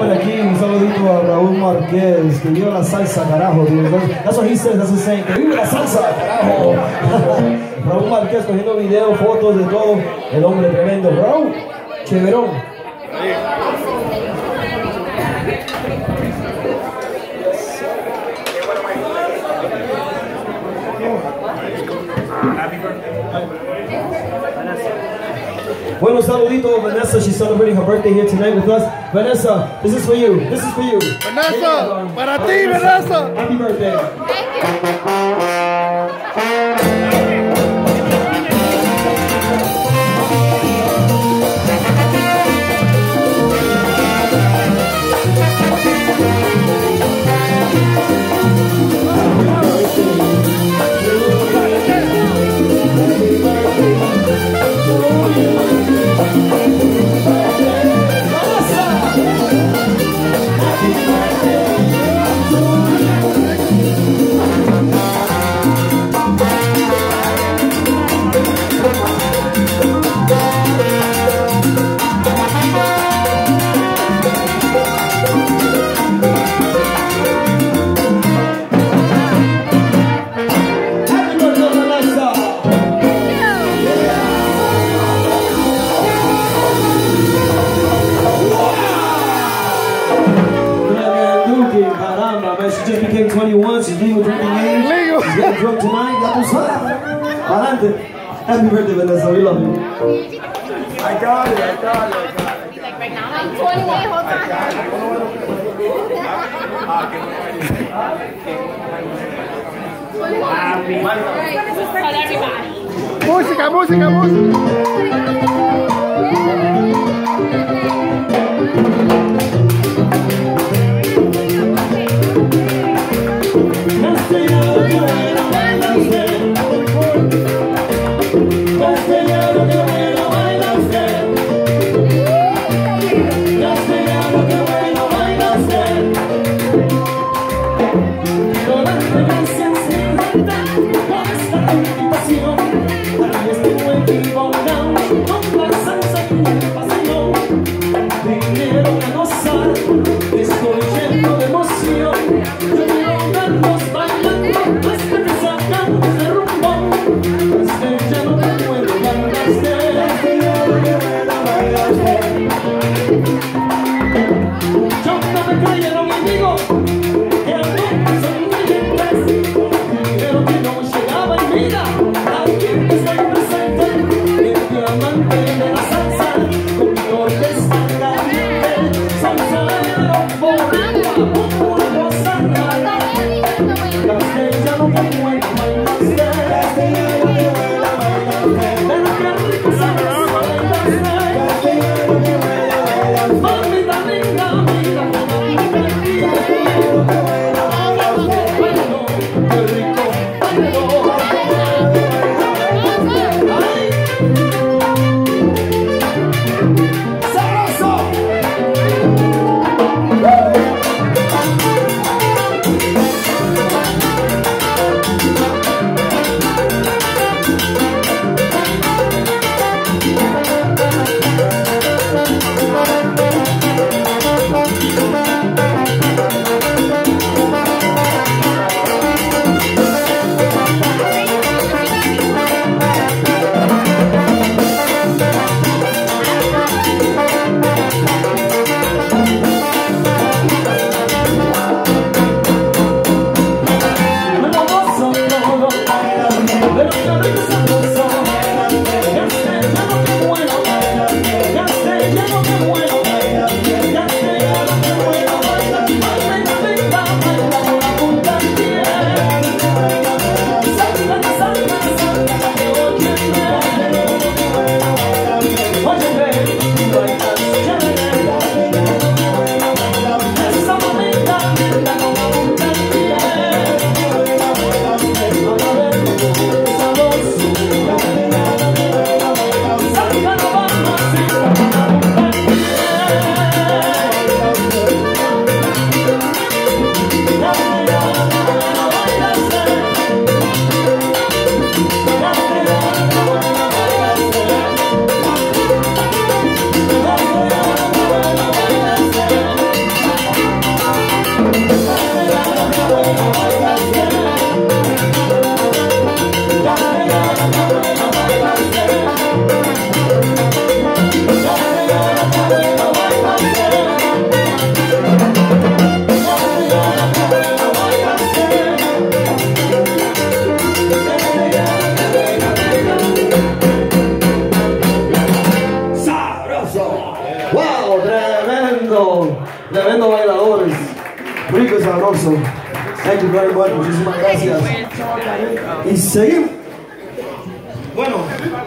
Aquí un saludito a Raúl Marquez, que viva la salsa, carajo. That's what he says, that's what he's saying. Que viva la salsa, carajo. Raúl Marquez cogiendo videos, fotos de todo. El hombre tremendo. Raúl, chéverón. Buenos saluditos, Vanessa. She's celebrating her birthday here tonight with us. Vanessa, this is for you. This is for you. Vanessa, para ti, Vanessa. Happy birthday. Happy getting drunk tonight. Ya tú sabes. Adelante. Happy birthday, Vanessa. We love you. I got it, I got it, I got it. Like right now, I'm 28 whole time. Tell everybody. Música, música, música. Tremendo, tremendo bailadores. Rico y sabroso. Thank you very much. Muchísimas gracias. Y seguimos. Bueno.